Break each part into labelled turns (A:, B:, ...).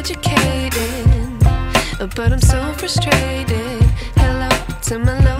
A: educated, but I'm so frustrated. Hello to my loneliness.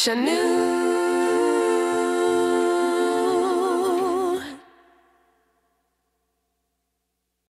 A: Wish I knew